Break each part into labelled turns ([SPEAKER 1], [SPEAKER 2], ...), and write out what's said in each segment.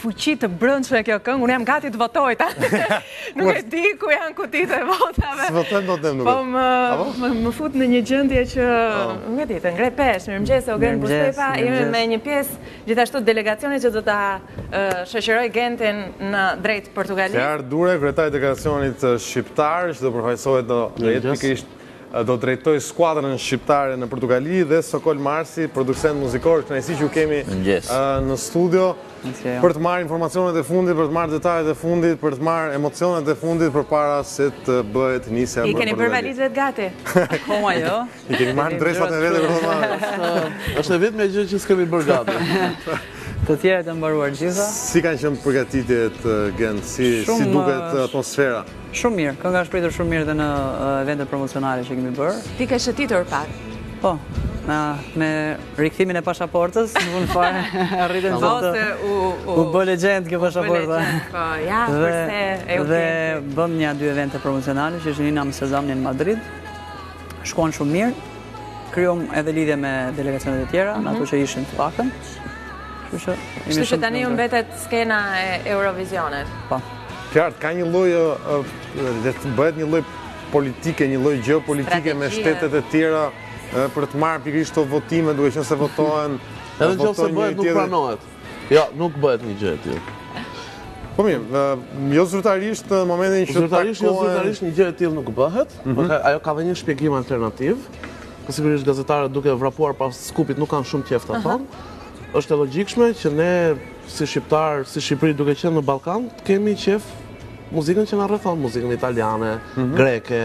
[SPEAKER 1] fuqi të brendshme kjo këngë, unë jam gati të votoj. Nuk e di ku janë kutit e votave.
[SPEAKER 2] Së votojnë do të demë
[SPEAKER 1] nuk e. Po më fut në një gjendje që, po. nuk e di, të ngre peshë, mirëmëngjes, Eugent Bushpepa, jemi me një pjesë gjithashtu të delegacionit që do ta shoqërojë Gentin në drejt Portugalisë.
[SPEAKER 2] Kleart Duraj, kryetar i delegacionit shqiptar, që do përfaqësohet në jetë pikërisht Do të drejtojë skuadrën shqiptare në Portugali dhe Sokol Marsi, producent muzikor, kënaqësi që ju kemi në studio për të marrë informacionet e fundit, për të marrë detajet e fundit, për të marrë emocionet e fundit përpara se të bëhet nisja
[SPEAKER 1] për Portugali. I keni bërë valizet gati?
[SPEAKER 3] Akoma jo.
[SPEAKER 2] I keni marrë dresat me vete për të marrë.
[SPEAKER 4] Është e vetmja gjë që s'kemi bërë gati.
[SPEAKER 3] Të tjerat janë mbaruar të gjitha.
[SPEAKER 2] Si kanë qenë përgatitjet Gent? Si duket atmosfera?
[SPEAKER 3] Shumë mirë, kënga është pritur shumë mirë dhe në eventet promocionale që kemi bërë.
[SPEAKER 1] Ti ke shëtitur pak?
[SPEAKER 3] Po, me rikthimin e pashaportës, në vënë fare, rritën të të... U bë legendë kjo pashaporta.
[SPEAKER 1] Po, ja, përse u...
[SPEAKER 3] Dhe bëmë nja dy evente promocionale, që ishte një në Amsterdam, një në Madrid. Shkuan shumë mirë, krijuam edhe lidhje me delegacionet e tjera, në mhm. ato që ishin të pakën.
[SPEAKER 1] Kështu që tani i mbetet Skena e Eurovisionit.
[SPEAKER 3] Po.
[SPEAKER 2] Kleart, ka një lloj bëhet një lloj politike, një lloj gjeopolitike me shtetet e tjera për të marrë pikërisht këto votime, duke qenë se votohen
[SPEAKER 4] Edhe në qoftë se bëhet nuk pranohet. Jo, nuk bëhet një gjë e tillë.
[SPEAKER 2] Po mirë, jo zyrtarisht në momentin që
[SPEAKER 4] zyrtarisht jo zyrtarisht një gjë e tillë nuk bëhet, mhm. por ajo ka dhe një shpjegim alternativ. Po sigurisht gazetarët duke vrapuar pas scoop-it nuk kanë shumë qejf ta thonë. Është e logjikshme që ne si shqiptarë, si Shqipëri duke qenë në Ballkan, të kemi qejf muzikën që na rrethon, muzikën italiane, mhm. greke,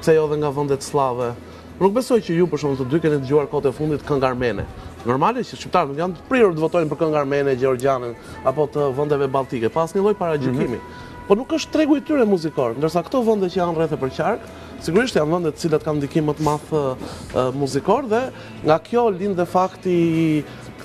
[SPEAKER 4] pse jo dhe nga vendet sllave. Nuk besoj që ju për shembull të keni dëgjuar kohët e fundit këngë armene. Normale që shqiptarët nuk janë të prirur të votojnë për këngë armene, gjeorgjiane apo të vendeve balltike, pa asnjë lloj paragjykimi. Mhm. Po nuk është tregu i tyre muzikor, ndërsa këto vende që janë rreth e përqark, sigurisht janë vende të cilat kanë ndikim më të madh muzikor dhe Nga kjo lind dhe fakti i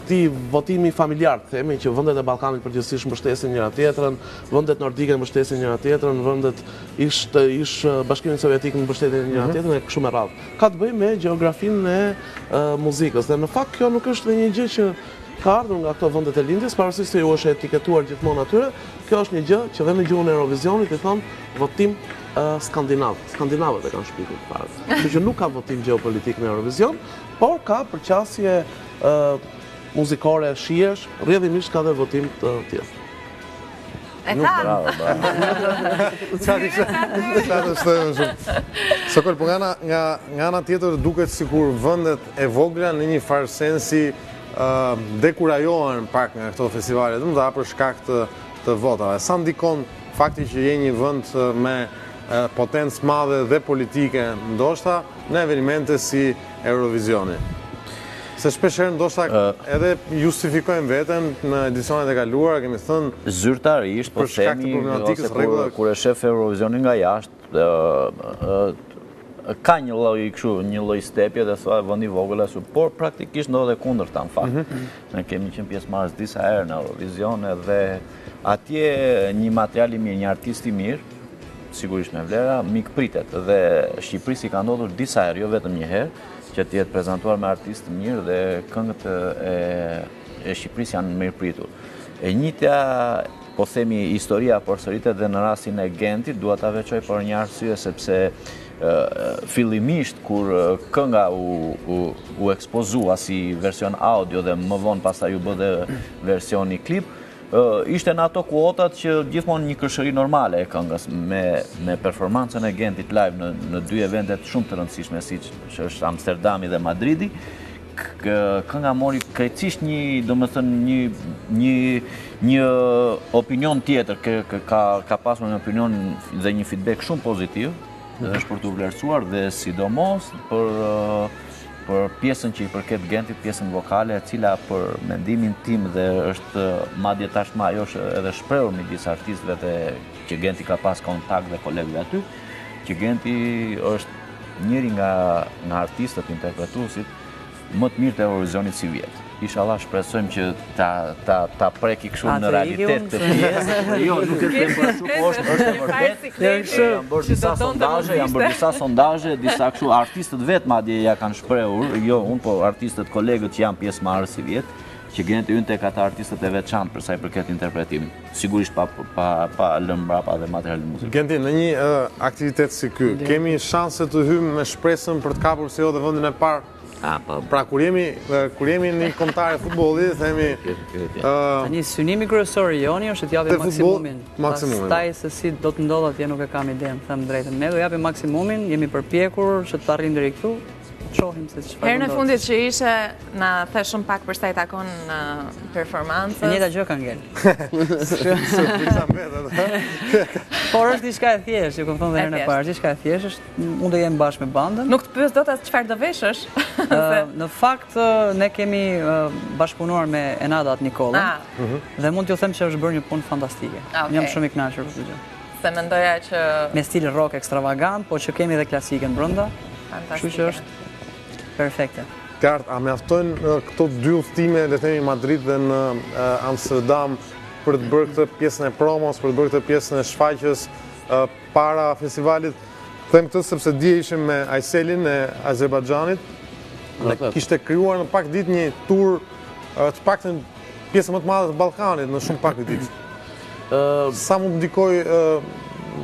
[SPEAKER 4] këtij votimi familjar, të themi, që vendet e Ballkanit përgjithësisht mbështesin njëra-tjetrën, vendet nordike mbështesin njëra-tjetrën, vendet ish të ish Bashkimit Sovjetik mbështesin njëra mhm. tjetrën e kështu me radhë. Ka të bëjë me gjeografinë e muzikës dhe në fakt kjo nuk është dhe një gjë që ka ardhur nga këto vendet e lindjes, pavarësisht se iu është etiketuar gjithmonë atyre, kjo është një gjë që dhe në gjuhën e Eurovizionit i thonë votim Skandinavët, skandinavët e kanë shpikur të parët. Kështu që nuk ka votim gjeopolitik në Eurovision, por ka përqasje muzikore, shijesh, rrjedhimisht ka dhe votim të tillë.
[SPEAKER 1] E thamë! Sa të shtojnë shumë.
[SPEAKER 2] Sokol, po nga ana tjetër duket sikur vendet e vogla në një farë sensi dekurajohen pak nga këto festivalet, të mëdha për shkak të votave. Sa ndikon Fakti që je një vend me potencë të madhe dhe politike ndoshta në evenimente si Eurovizioni. Se shpesh herë ndoshta edhe justifikojmë veten në edicionet e kaluara kemi thënë
[SPEAKER 5] zyrtarisht po themi ose kur e sheh Eurovizionin nga jashtë ka një lloj kështu një lloj stepje dhe thua vend i vogël ashtu por praktikisht ndodh e kundërta në fakt. Ne kemi qenë pjesëmarrës disa herë në Eurovizion edhe Atje një material i mirë, një artist i mirë, sigurisht me vlera, mikpritet dhe Shqipërisë i ka ndodhur disa herë, jo vetëm një herë, që të jetë prezantuar me artistë të mirë dhe këngët e, e Shqipërisë janë mirëpritur. E njëtja, po themi, historia përsëritet dhe në rastin e Gentit, dua ta veçoj për një arsye sepse fillimisht kur kënga u, u, u ekspozua si version audio dhe më vonë pastaj iu bë dhe versioni klip, Ishte në ato kuotat që gjithmonë një kërshëri normale e këngës, me performancën e Gentit live në dy eventet shumë të rëndësishme, siç është Amsterdami dhe Madridi, kënga mori krejtësisht një, domethënë, një, një, një opinion tjetër, ka, ka pasur një opinion dhe një feedback shumë pozitiv, dhe është për t'u vlerësuar dhe sidomos për Për pjesën që i përket Gentit, pjesën vokale, e cila për mendimin tim dhe është madje tashmë ajo është edhe shprehur midis artistëve dhe që Genti ka pas kontakt dhe kolegëve aty, që Genti është njëri nga nga artistët interpretuesit më të mirë të Eurovisionit sivjet. Ishalla shpresojmë që ta preki kështu në realitet këtë pjesë. Jo, nuk e them për shumë, është për shumë vërtet. Janë bërë disa sondazhe, janë bërë disa sondazhe, disa kështu artistët vetë madje ia kanë shprehur, jo unë, po artistët kolegët që janë pjesëmarrës sivjet, që Genti hyn tek ata artistët e veçantë për sa i përket interpretimit, sigurisht pa lënë mbrapa dhe materialin muzikor.
[SPEAKER 2] Genti, në një aktivitet si ky, kemi shanse të hyjmë me shpresën për të kapur siç do edhe vendin e parë? A, po. Pra, kur jemi, kur jemi në një kombëtare futbolli, themi...
[SPEAKER 3] Tani, synimi kryesor i yni është të japim maksimumin. Maksimumin. Pastaj se si do të ndodhë atje nuk e kam idenë, me thënë të drejtën. Ne do japim maksimumin, jemi përpjekur që të arrijmë deri këtu, shohim se çfarë.
[SPEAKER 1] Herën e fundit që ishe, na the shumë pak për sa i takon performancës.
[SPEAKER 3] E njëjta gjë ka ngel. Por është diçka e thjeshtë, jua kam thënë dhe herën e parë, diçka e thjeshtë, Unë do jem bashkë me bandën.
[SPEAKER 1] Nuk të pyes dot as çfarë do veshësh?
[SPEAKER 3] Në fakt, ne kemi bashkëpunuar me Enada At Nikolla ah. mhm. dhe mund t'ju them që është bërë një punë fantastike. Ah, okay. Jam shumë i kënaqur për këtë gjë.
[SPEAKER 1] Se mendoja që...
[SPEAKER 3] Me stil rock ekstravagant, po që kemi dhe klasikën brenda. Fantastike. Kështu që është perfekte.
[SPEAKER 2] Kleart, a mjaftojnë këto dy udhëtime, le të themi Madrid dhe në Amsterdam, për të bërë këtë pjesën e promos, për të bërë këtë pjesën e shfaqjes, Para festivalit, them këtë sepse dje ishim me Ajselin e Azerbajxhanit dhe kishte krijuar në pak ditë një tur të paktën pjesën më të madhe të Ballkanit në shumë pak ditë. Sa mund të ndikojë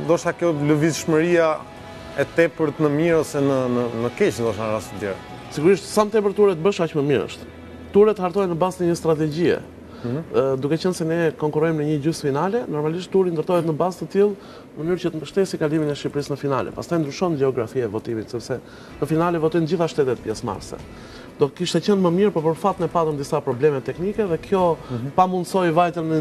[SPEAKER 2] ndoshta kjo lëvizshmëri e tepërt në mirë ose në në në keq ndoshta në raste të tjera.
[SPEAKER 4] Sigurisht sa më tepër ture të bësh aq më mirë është. Turet hartohen në bazë të një strategjie. Mhm. Duke qenë se ne konkurrojmë në një gjysmë finale, normalisht turi ndërtohet në bazë të tillë në mënyrë që të mbështesë kalimin e Shqipërisë në finale. Pastaj ndryshon gjeografia e votimit, sepse në finale votojnë të gjitha shtetet pjesëmarrëse. Do të kishte qenë më mirë, por për fat ne patëm disa probleme teknike dhe kjo pamundësoi vajtjen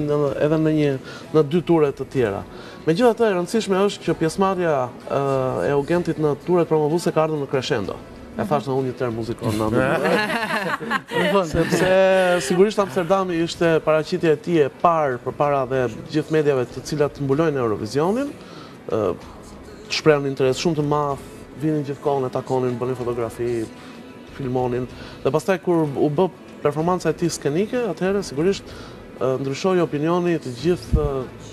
[SPEAKER 4] edhe në një në dy ture të tjera. Megjithatë, e rëndësishme është që pjesëmarrja e Eugentit në turet promovuese ka ardhur në kreshendo. E thashë dhe unë një term muzikor. Sepse sigurisht Amsterdami ishte paraqitja e tij e parë përpara dhe gjithë mediave të cilat mbulojnë Eurovisionin. Shprehën interes shumë të madh, vinin gjithë kohën e takonin, bënin fotografi, filmonin. Dhe pastaj kur u bë performanca e tij skenike, atëherë sigurisht ndryshoi opinioni i të gjithë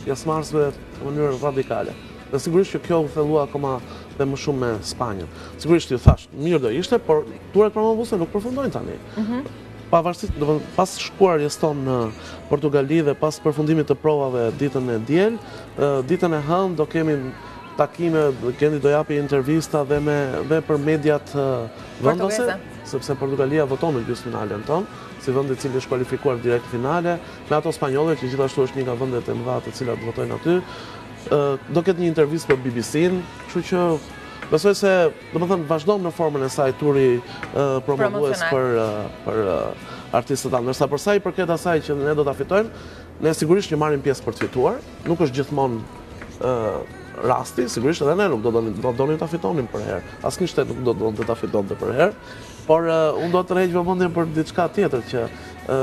[SPEAKER 4] pjesëmarrësve në mënyrë radikale. Dhe sigurisht që kjo u thellua akoma dhe më shumë me Spanjën. Sigurisht ju thashë, mirë do ishte, por turet promovuese nuk përfundojnë tani. Mhm. Pavarësisht, pas shkuarjes tonë në Portugali dhe pas përfundimit të provave ditën e diel, ditën e hënë do kemi takime, Genti do japë intervista dhe me dhe për mediat vendase, sepse Portugalia voton në gjysmëfinalen tonë, si vend i cili është kualifikuar direkt finale, me ato spanjolle që gjithashtu është një nga vendet e mëdha të cilat votojnë aty. Do ketë një intervistë për BBC-në, kështu që besoj se, domethënë, vazhdon në formën e saj turi promovues për për artistët tanë. Ndërsa për sa i përket asaj që ne do ta fitojmë, ne sigurisht që marrim pjesë për të fituar, nuk është gjithmonë rasti, sigurisht edhe ne nuk do donim, do donim ta fitonim përherë. Asnjë shtet nuk do donte ta fitonte përherë, por unë do tërheq vëmendjen për diçka tjetër që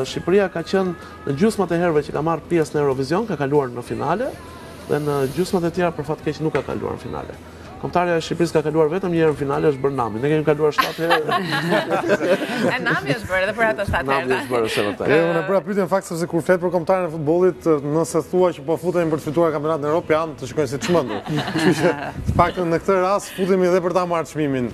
[SPEAKER 4] Shqipëria ka qenë Në gjysmat e herëve që ka marrë pjesë në Eurovision ka kaluar në finale dhe në gjysmat e tjera për fat të keq nuk ka kaluar në finale. Kombëtarja e Shqipërisë ka kaluar vetëm një herë në finale, është bërë nami. Ne kemi kaluar 7 herë.
[SPEAKER 1] Ai nami është bërë edhe për ato 7 herë.
[SPEAKER 4] Nami është bërë se vërtet.
[SPEAKER 2] Unë unë bëra pyetjen në fakt sepse kur flet për kombëtaren e futbollit, nëse thua që po futemi për të fituar kampionatin e Evropës, jo, të shikojnë si të
[SPEAKER 4] çmendur. Kështu që
[SPEAKER 1] të paktën në këtë
[SPEAKER 4] rast futemi edhe
[SPEAKER 1] për
[SPEAKER 2] ta marrë
[SPEAKER 3] çmimin.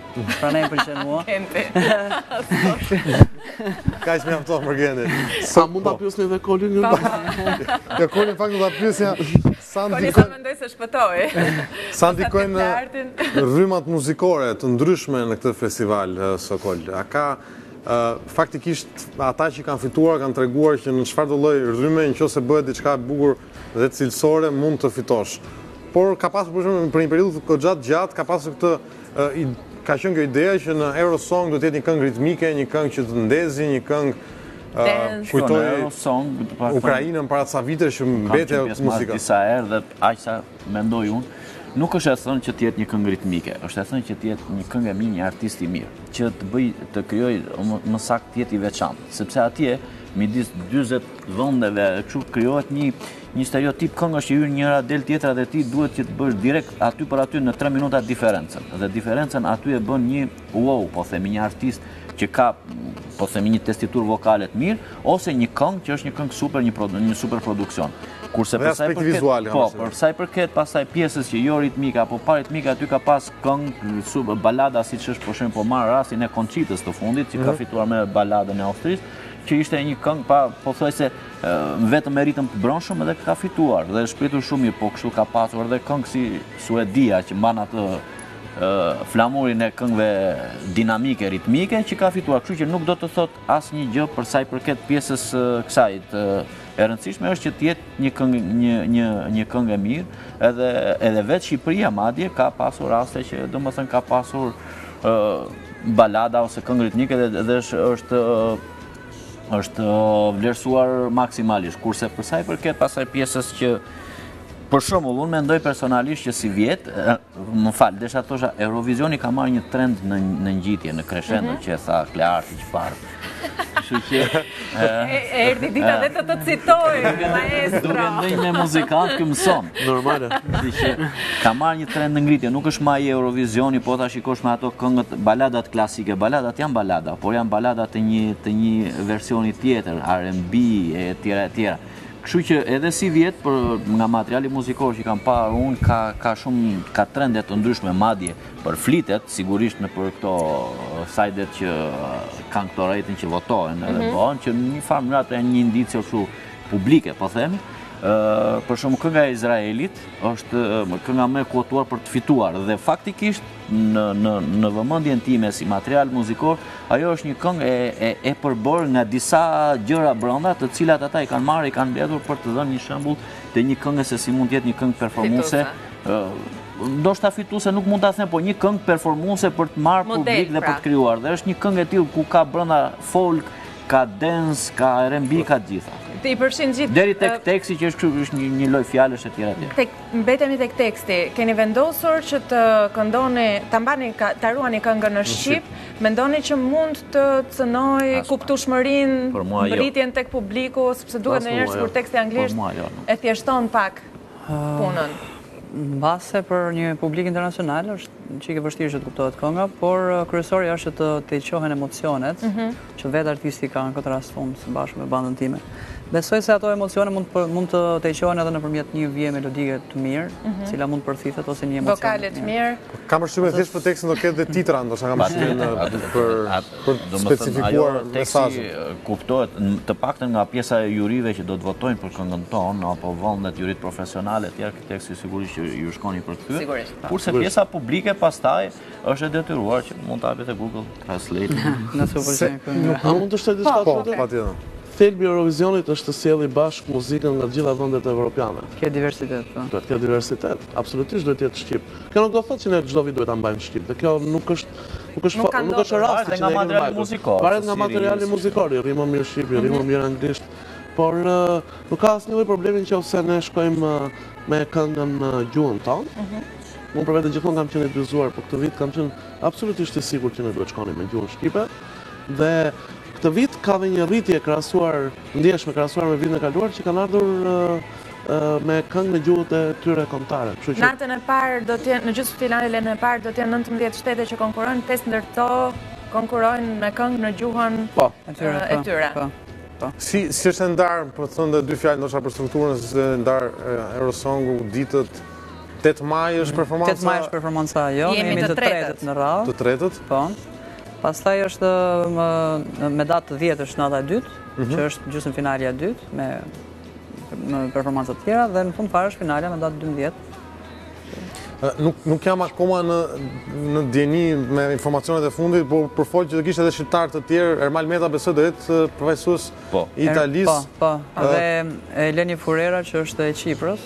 [SPEAKER 3] Pra më pëlqen mua.
[SPEAKER 1] Kenti.
[SPEAKER 2] Ka që me jam tohë për
[SPEAKER 4] Kenti. A mund ta pyesni dhe Kolin njëherë?
[SPEAKER 2] Ja Kolin në fakt do ta pyesja.
[SPEAKER 1] Kolin sa mendoj se shpëtoj.
[SPEAKER 2] Sa ndikojnë rrymat muzikore të ndryshme në këtë festival, Sokol. A ka faktikisht ata që kanë fituar, kanë treguar që në çfarëdolloj rryme, në qoftë se bëhet diçka bukur dhe cilësore mund të fitosh. Por ka pasur për shembull për një periudhë goxha të gjatë ka pasur këtë ka qenë kjo ideja që në Eurosong duhet të jetë një këngë ritmike, një këngë që të ndezi, një këngë Dance. kujtoj Eurosong Ukrainën, para ca vitesh që mbete muzika.
[SPEAKER 5] Disa herë dhe aq sa mendoj unë, nuk është e thënë që të jetë një këngë ritmike, është e thënë që të jetë një këngë e mirë, një artist i mirë, që të bëj të krijoj më saktë të jetë i veçantë, sepse atje midis 40 vendeve kështu krijohet një një stereotip këngësh që hyn njëra del tjetra dhe ti duhet që të bësh direkt aty për aty në 3 minuta diferencën dhe diferencën aty e bën një wow po themi një artist që ka po themi një tesiturë vokale të mirë ose një këngë që është një këngë super një produ, një super produksion
[SPEAKER 2] kurse për sa i përket vizual,
[SPEAKER 5] po për sa i përket pastaj pjesës që jo ritmika apo pa ritmika aty ka pas këngë super balada siç është për shembull po marr rastin e Konçitës të fundit që ka mhm. fituar me baladën e Austrisë Që ishte një këngë pa pothuajse vetëm me ritëm të brendshëm dhe ka fituar dhe është pritur shumë mirë, po kështu ka pasur edhe këngë si Suedia që mban atë flamurin e këngëve dinamike, ritmike që ka fituar, kështu që nuk do të thotë asnjë gjë për sa i përket pjesës së kësaj, e rëndësishme është që të jetë Një këngë një një një këngë e mirë, edhe edhe vetë Shqipëria madje ka pasur raste që domethënë ka pasur ë balada ose këngë ritmike dhe dhe është është është vlerësuar maksimalisht. Kurse për sa i përket pastaj pjesës që për shembull unë mendoj personalisht që sivjet Më fal, desha të thosha, Eurovizioni ka marrë një trend në, në ngjitje, në crescendo mhm. që e tha Klearti më parë.
[SPEAKER 1] Kështu që erdhi dita dhe të të citoj maestro.
[SPEAKER 5] Duke ndenjur me muzikantë që mëson.
[SPEAKER 4] Normale.
[SPEAKER 5] Kështu që ka marrë një trend në ngritje, nuk është më ai Eurovizioni, po ta shikosh me ato këngët, baladat klasike, baladat janë balada, por janë balada të një të një versioni tjetër, R&B e tjera e tjera. Kështu që edhe sivjet, por nga materiali muzikor që kam parë unë, ka, ka shumë, ka trende të ndryshme madje, përflitet, sigurisht nëpër këto uh, sajtet që uh, kanë këto rating që votohen mm -hmm. edhe bëhen, mhm. që në një farë mënyre të japin një indicie ashtu publike, po themi, uh, për shembull kënga e Izraelit, është uh, kënga më e kuotuar për të fituar, dhe faktikisht, Në vëmendjen time si material muzikor, ajo është një këngë e përbërë nga disa gjëra brenda, të cilat ata i kanë marrë, i kanë mbledhur për të dhënë një shembull të një këngë se si mund të jetë një këngë performuese. Ndoshta fituese nuk mund ta them, po një këngë performuese për të marrë publik dhe për pra. të krijuar. Dhe është një këngë e tillë ku ka brenda folk, ka dance, ka R&B, ka
[SPEAKER 1] të gjitha. I përfshin gjithë...
[SPEAKER 5] Deri tek teksti që është një lojë fjalësh e tjera e tjera.
[SPEAKER 1] Mbetemi tek teksti. Keni vendosur që të këndoni, ta mbani, ta ruani këngën në shqip. Mendoni që mund të cenojë kuptushmërin, mbërritjen tek publiku, sepse duket ndonjëherë sikur teksti anglisht e thjeshton pak punën.
[SPEAKER 3] Mbase për një publik internacional është çikë e vështirë që të kuptohet kënga, por kryesori është që të tejçohen emocionet. që vetë artisti ka në këtë rast unë së bashku me bandën time. Besoj se ato emocione mund të tejçohen edhe nëpërmjet një vije melodike të mirë, mhm. e cila mund të përthithet ose një emocione.
[SPEAKER 1] Vokali të mirë.
[SPEAKER 2] Po, kjo është shumë e thjeshtë për tekstin do ketë dhe titra, ndoshta ka më shumë për të specifikuar mesazhin.
[SPEAKER 5] Kuptohet të paktën nga pjesa e jurive që do të votojnë për këngën tonë, apo domethënë juritë profesionale, tjerë këtë teksti sigurisht që ju shkon i përkthyer. Sigurisht. Kurse pjesa publike pastaj, është e detyruar që mund të hapë te Google Translate.
[SPEAKER 3] Nëse u pëlqen kënga.
[SPEAKER 4] A mund të shtoj diçka? Po,
[SPEAKER 2] po, patjetër.
[SPEAKER 4] Thelbi i Eurovizionit është të sjellë bashkë muzikën nga të gjitha vendet evropiane.
[SPEAKER 3] Ky diversitet, po.
[SPEAKER 4] Duhet ky diversitet. Absolutisht duhet të jetë Shqip. Kjo nuk do të thotë që ne çdo vit duhet ta mbajmë Shqip. Dhe kjo nuk është nuk është nuk nuk është rast
[SPEAKER 5] që ne kemi mbajtur.
[SPEAKER 4] Varet nga materiali muzikor, i rri më mirë Shqip, i rri mhm. më mirë Anglisht. Por nuk ka asnjë lloj problemi në qoftë se ne shkojmë me këngën në gjuhën tonë. Mhm. Unë për vete gjithmonë kam qenë i dyzuar, por këtë vit kam qenë absolutisht i sigurt që ne duhet shkonim me gjuhën shqipe. Dhe këtë vit ka dhe një rritje krahasuar, ndjeshme krahasuar me vitin e kaluar që kanë ardhur me këngë në gjuhët e tyre kombëtare.
[SPEAKER 1] Kështu që Natën e parë do të jenë në gjysmëfinalen e parë do të jenë 19 shtete që konkurrojnë, pesë ndër to konkurrojnë me këngë në gjuhën
[SPEAKER 3] po. e tyre.
[SPEAKER 2] Po. Po. Si si është ndarë, për të thënë dy fjalë ndoshta për strukturën si është ndarë Eurosongu ditët Tetë maj është performanca?
[SPEAKER 3] Tetë maj është performanca jo, ne jemi të tretët në radhë.
[SPEAKER 2] Të tretët?
[SPEAKER 3] Po. Pastaj është me datë të dhjetë është nata e dytë, mhm. që është gjysmë finalja e dytë, me në performancat tjera, dhe në fund fare është finalja me datë 12.
[SPEAKER 2] Nuk jam akoma në dijeni me informacionet e fundit, po përflitej që të kishte edhe shqiptarë të tjerë, Ermal Meta besoj do jetë përfaqësues po. Italisë.
[SPEAKER 3] Po, po, dhe Eleni Furera që është e
[SPEAKER 2] Qipros,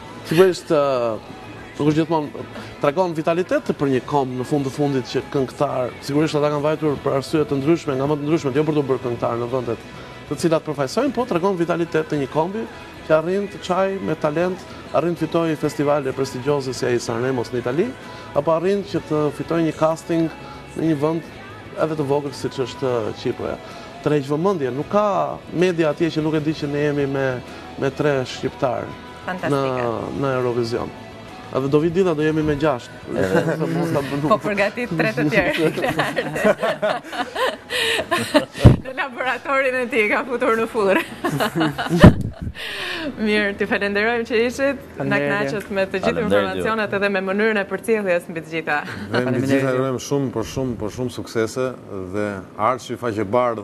[SPEAKER 4] Sigurisht, nuk është gjithmonë tregon vitalitet për një komb në fund të fundit që këngëtar, sigurisht ata kanë vajtur për arsye të ndryshme, nga më të ndryshme, jo për t'u bërë këngëtar në vendet të cilat përfaqësojnë, po tregon vitalitet të një kombi që arrin të çajë me talent, arrin të fitojë festivale prestigjioze si ai i Sanremos në Itali, apo arrin që të fitojë një casting në një vend edhe të vogël siç është Qiproja tërheq vëmendje, nuk ka media atje që nuk e di që ne jemi me me tre shqiptarë. në Eurovision. Edhe do vijë dita do jemi me gjashtë.
[SPEAKER 1] Po përgatit tre të tjerë. Në laboratorin e tij ka futur në furrë. Mirë, të falenderojmë që ishit, na kënaqët me të gjithë informacionet edhe me mënyrën e përcjelljes mbi të gjitha.
[SPEAKER 2] Dhe mbi të gjitha shumë, për shumë, për shumë suksese dhe ardhsh faqebardhë.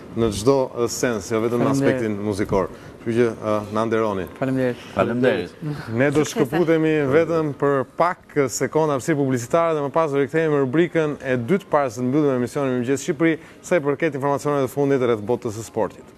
[SPEAKER 2] Në çdo sens, jo vetëm në aspektin muzikor. Kështu që na nderoni.
[SPEAKER 3] Faleminderit.
[SPEAKER 5] Faleminderit.
[SPEAKER 2] Ne do shkëputemi vetëm për pak sekonda hapësirë publicitare dhe më pas do rikthehemi me rubrikën e dytë para se të mbyllim emisionin Mirëmëngjes Shqipëri, sa i përket informacioneve të fundit rreth botës së sportit.